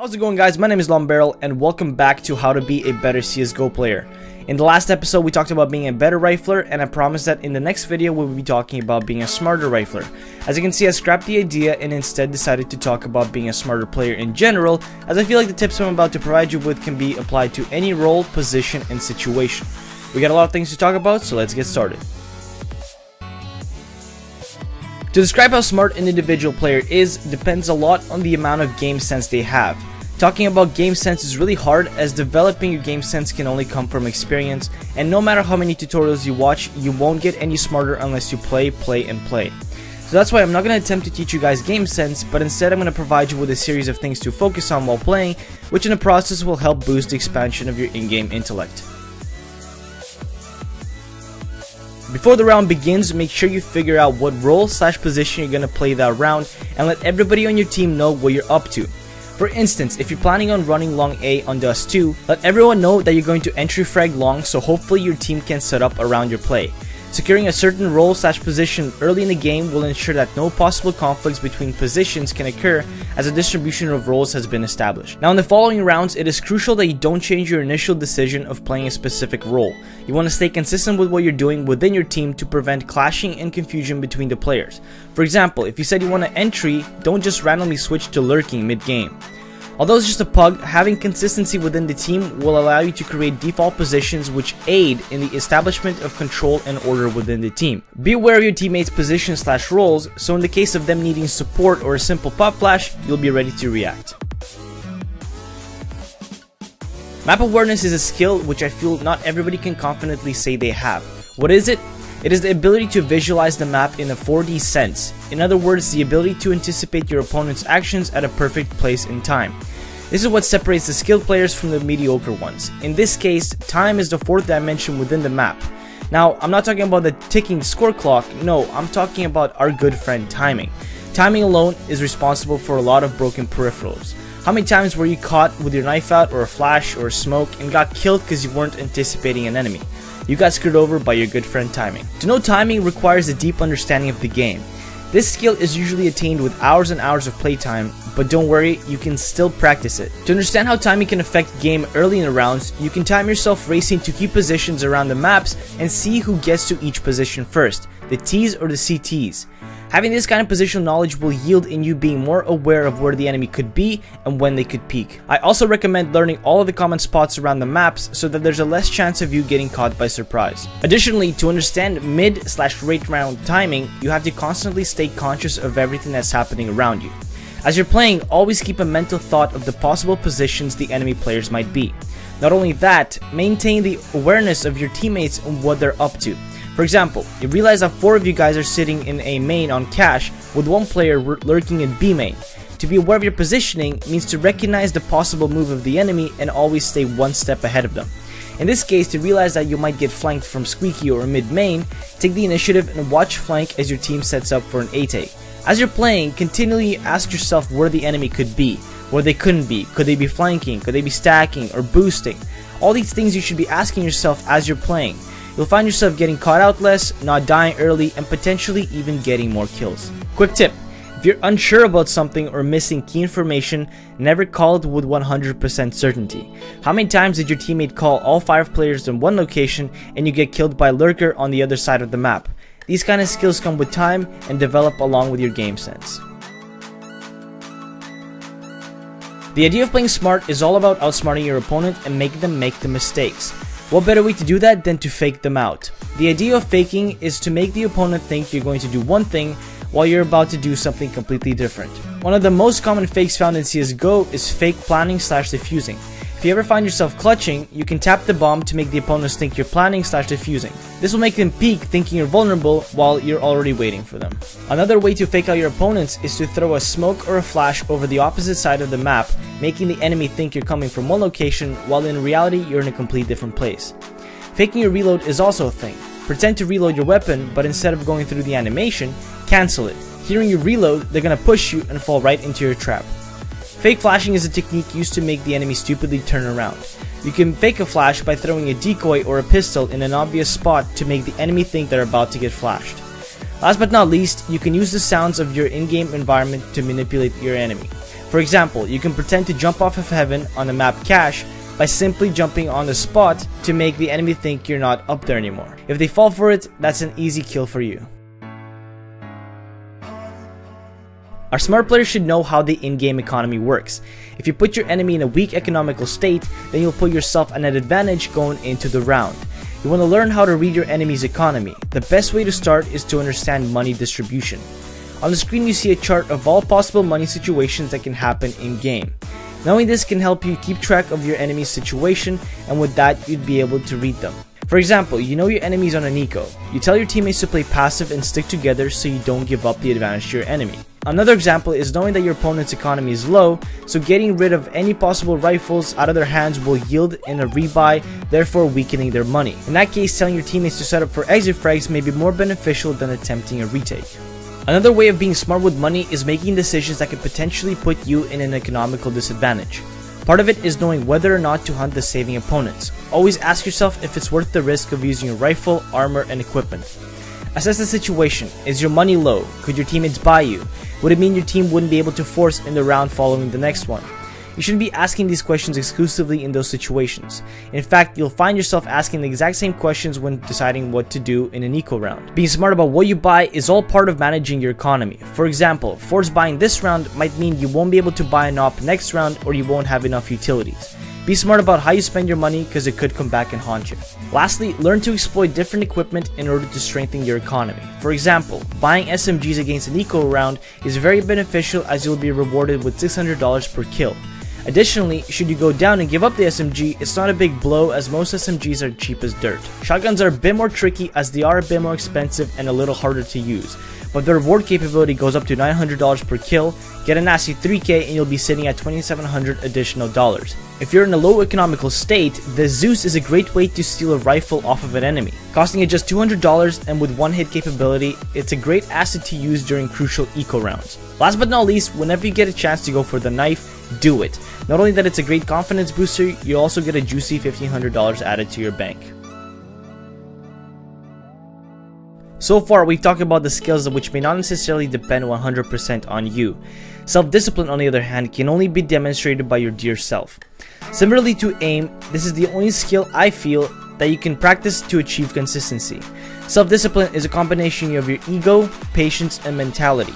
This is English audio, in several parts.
How's it going guys? My name is LongBarrel and welcome back to how to be a better CSGO player. In the last episode we talked about being a better rifler and I promised that in the next video we will be talking about being a smarter rifler. As you can see I scrapped the idea and instead decided to talk about being a smarter player in general as I feel like the tips I'm about to provide you with can be applied to any role, position, and situation. We got a lot of things to talk about so let's get started. To describe how smart an individual player is depends a lot on the amount of game sense they have. Talking about game sense is really hard as developing your game sense can only come from experience and no matter how many tutorials you watch, you won't get any smarter unless you play, play, and play. So that's why I'm not going to attempt to teach you guys game sense, but instead I'm going to provide you with a series of things to focus on while playing, which in the process will help boost the expansion of your in-game intellect. Before the round begins, make sure you figure out what role slash position you're gonna play that round and let everybody on your team know what you're up to. For instance, if you're planning on running long A on Dust 2, let everyone know that you're going to entry frag long so hopefully your team can set up around your play. Securing a certain role slash position early in the game will ensure that no possible conflicts between positions can occur as a distribution of roles has been established. Now in the following rounds, it is crucial that you don't change your initial decision of playing a specific role. You want to stay consistent with what you're doing within your team to prevent clashing and confusion between the players. For example, if you said you want to entry, don't just randomly switch to lurking mid-game. Although it's just a pug, having consistency within the team will allow you to create default positions which aid in the establishment of control and order within the team. Be aware of your teammates' positions slash roles, so in the case of them needing support or a simple pop flash, you'll be ready to react. Map awareness is a skill which I feel not everybody can confidently say they have. What is it? It is the ability to visualize the map in a 4D sense. In other words, the ability to anticipate your opponent's actions at a perfect place in time. This is what separates the skilled players from the mediocre ones. In this case, time is the fourth dimension within the map. Now, I'm not talking about the ticking score clock, no, I'm talking about our good friend timing. Timing alone is responsible for a lot of broken peripherals. How many times were you caught with your knife out or a flash or a smoke and got killed because you weren't anticipating an enemy? you got screwed over by your good friend timing. To know timing requires a deep understanding of the game. This skill is usually attained with hours and hours of playtime, but don't worry, you can still practice it. To understand how timing can affect game early in the rounds, you can time yourself racing to key positions around the maps and see who gets to each position first, the T's or the CTs. Having this kind of positional knowledge will yield in you being more aware of where the enemy could be and when they could peek. I also recommend learning all of the common spots around the maps so that there's a less chance of you getting caught by surprise. Additionally, to understand mid slash late round timing, you have to constantly stay conscious of everything that's happening around you. As you're playing, always keep a mental thought of the possible positions the enemy players might be. Not only that, maintain the awareness of your teammates and what they're up to. For example, you realize that four of you guys are sitting in a main on Cache with one player lurking in B main. To be aware of your positioning means to recognize the possible move of the enemy and always stay one step ahead of them. In this case, to realize that you might get flanked from Squeaky or mid main, take the initiative and watch flank as your team sets up for an A take. As you're playing, continually ask yourself where the enemy could be, where they couldn't be, could they be flanking, could they be stacking or boosting. All these things you should be asking yourself as you're playing. You'll find yourself getting caught out less, not dying early, and potentially even getting more kills. Quick tip, if you're unsure about something or missing key information, never call it with 100% certainty. How many times did your teammate call all 5 players in one location and you get killed by lurker on the other side of the map? These kind of skills come with time and develop along with your game sense. The idea of playing smart is all about outsmarting your opponent and making them make the mistakes. What better way to do that than to fake them out? The idea of faking is to make the opponent think you're going to do one thing while you're about to do something completely different. One of the most common fakes found in CSGO is fake planting slash defusing. If you ever find yourself clutching, you can tap the bomb to make the opponents think you're planting slash defusing. This will make them peek thinking you're vulnerable while you're already waiting for them. Another way to fake out your opponents is to throw a smoke or a flash over the opposite side of the map, making the enemy think you're coming from one location while in reality you're in a complete different place. Faking your reload is also a thing. Pretend to reload your weapon, but instead of going through the animation, cancel it. Hearing you reload, they're gonna push you and fall right into your trap. Fake flashing is a technique used to make the enemy stupidly turn around. You can fake a flash by throwing a decoy or a pistol in an obvious spot to make the enemy think they're about to get flashed. Last but not least, you can use the sounds of your in-game environment to manipulate your enemy. For example, you can pretend to jump off of heaven on the map Cache by simply jumping on the spot to make the enemy think you're not up there anymore. If they fall for it, that's an easy kill for you. Our smart players should know how the in-game economy works. If you put your enemy in a weak economical state, then you'll put yourself at an advantage going into the round. You want to learn how to read your enemy's economy. The best way to start is to understand money distribution. On the screen you see a chart of all possible money situations that can happen in-game. Knowing this can help you keep track of your enemy's situation and with that you'd be able to read them. For example, you know your enemy's on an eco. You tell your teammates to play passive and stick together so you don't give up the advantage to your enemy. Another example is knowing that your opponent's economy is low, so getting rid of any possible rifles out of their hands will yield in a rebuy, therefore weakening their money. In that case, telling your teammates to set up for exit frags may be more beneficial than attempting a retake. Another way of being smart with money is making decisions that could potentially put you in an economical disadvantage. Part of it is knowing whether or not to hunt the saving opponents. Always ask yourself if it's worth the risk of using a rifle, armor, and equipment. Assess the situation. Is your money low? Could your teammates buy you? Would it mean your team wouldn't be able to force in the round following the next one? You shouldn't be asking these questions exclusively in those situations. In fact, you'll find yourself asking the exact same questions when deciding what to do in an eco round. Being smart about what you buy is all part of managing your economy. For example, force buying this round might mean you won't be able to buy an AWP next round or you won't have enough utilities. Be smart about how you spend your money because it could come back and haunt you. Lastly, learn to exploit different equipment in order to strengthen your economy. For example, buying SMGs against an eco round is very beneficial as you'll be rewarded with $600 per kill. Additionally, should you go down and give up the SMG, it's not a big blow as most SMGs are cheap as dirt. Shotguns are a bit more tricky as they are a bit more expensive and a little harder to use but the reward capability goes up to $900 per kill, get a nasty 3k and you'll be sitting at 2,700 additional dollars. If you're in a low economical state, the Zeus is a great way to steal a rifle off of an enemy. Costing it just $200 and with one hit capability, it's a great asset to use during crucial eco rounds. Last but not least, whenever you get a chance to go for the knife, do it. Not only that it's a great confidence booster, you also get a juicy $1500 added to your bank. So far, we've talked about the skills which may not necessarily depend 100% on you. Self-discipline, on the other hand, can only be demonstrated by your dear self. Similarly to aim, this is the only skill I feel that you can practice to achieve consistency. Self-discipline is a combination of your ego, patience, and mentality.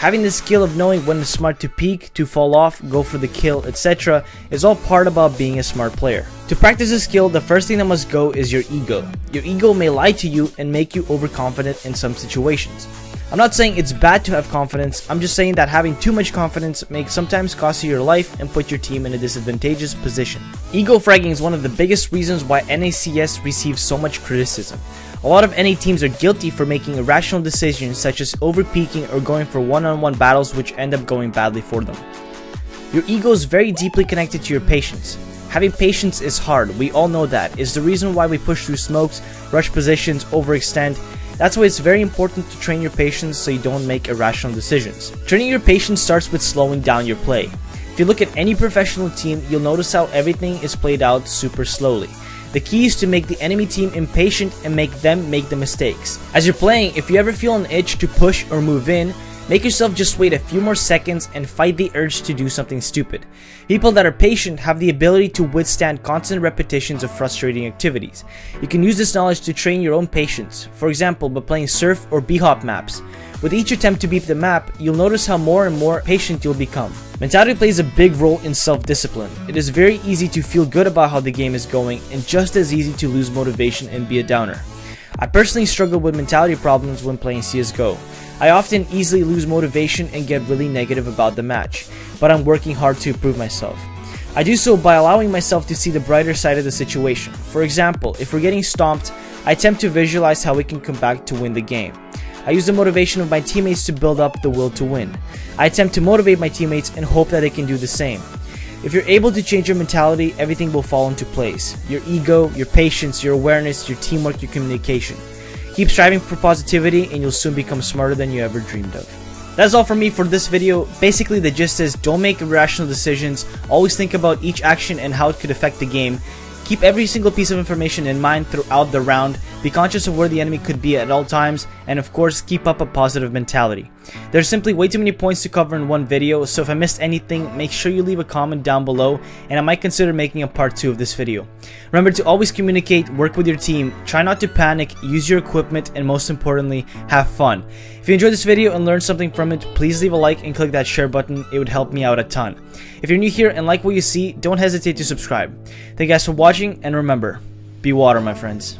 Having the skill of knowing when it's smart to peek, to fall off, go for the kill, etc. is all part about being a smart player. To practice a skill, the first thing that must go is your ego. Your ego may lie to you and make you overconfident in some situations. I'm not saying it's bad to have confidence, I'm just saying that having too much confidence may sometimes cost you your life and put your team in a disadvantageous position. Ego fragging is one of the biggest reasons why NACS receives so much criticism. A lot of NA teams are guilty for making irrational decisions such as overpeeking or going for one-on-one -on -one battles which end up going badly for them. Your ego is very deeply connected to your patience. Having patience is hard, we all know that. It's the reason why we push through smokes, rush positions, overextend. That's why it's very important to train your patience so you don't make irrational decisions. Training your patience starts with slowing down your play. If you look at any professional team, you'll notice how everything is played out super slowly. The key is to make the enemy team impatient and make them make the mistakes. As you're playing, if you ever feel an itch to push or move in, Make yourself just wait a few more seconds and fight the urge to do something stupid. People that are patient have the ability to withstand constant repetitions of frustrating activities. You can use this knowledge to train your own patience, for example by playing surf or b-hop maps. With each attempt to beat the map, you'll notice how more and more patient you'll become. Mentality plays a big role in self-discipline. It is very easy to feel good about how the game is going and just as easy to lose motivation and be a downer. I personally struggle with mentality problems when playing CSGO. I often easily lose motivation and get really negative about the match, but I'm working hard to improve myself. I do so by allowing myself to see the brighter side of the situation. For example, if we're getting stomped, I attempt to visualize how we can come back to win the game. I use the motivation of my teammates to build up the will to win. I attempt to motivate my teammates and hope that they can do the same. If you're able to change your mentality, everything will fall into place. Your ego, your patience, your awareness, your teamwork, your communication. Keep striving for positivity and you'll soon become smarter than you ever dreamed of. That's all from me for this video. Basically, the gist is don't make irrational decisions. Always think about each action and how it could affect the game. Keep every single piece of information in mind throughout the round. Be conscious of where the enemy could be at all times, and of course, keep up a positive mentality. There's simply way too many points to cover in one video, so if I missed anything, make sure you leave a comment down below, and I might consider making a part 2 of this video. Remember to always communicate, work with your team, try not to panic, use your equipment, and most importantly, have fun. If you enjoyed this video and learned something from it, please leave a like and click that share button, it would help me out a ton. If you're new here and like what you see, don't hesitate to subscribe. Thank you guys for watching, and remember, be water my friends.